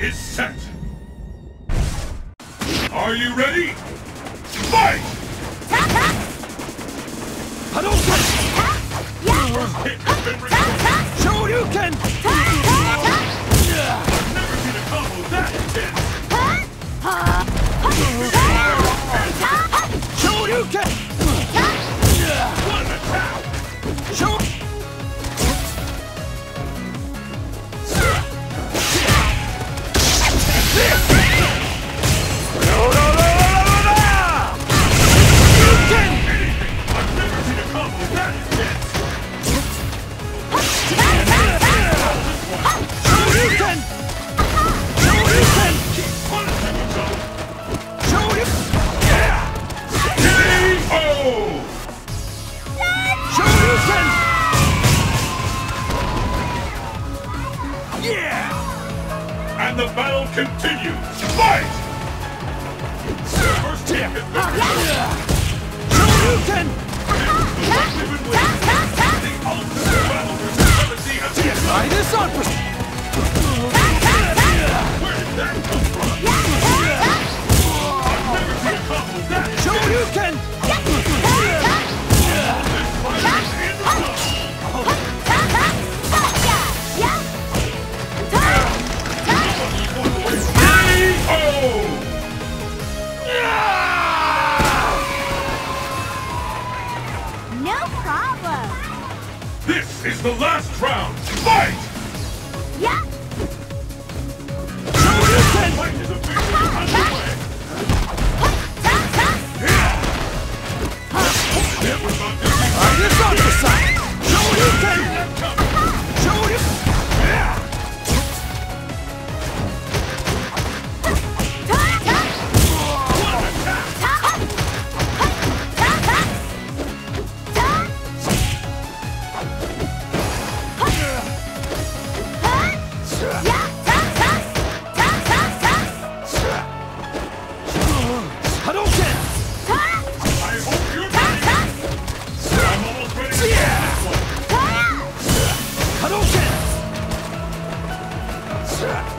is set. Are you ready? Fight! Hadouken! Hit has been recorded. Shoryuken! Shoryuken! The battle continues. Fight! First hit has the Where did that come from? I've never seen a combo that! This is the last round. Fight! Yeah. 是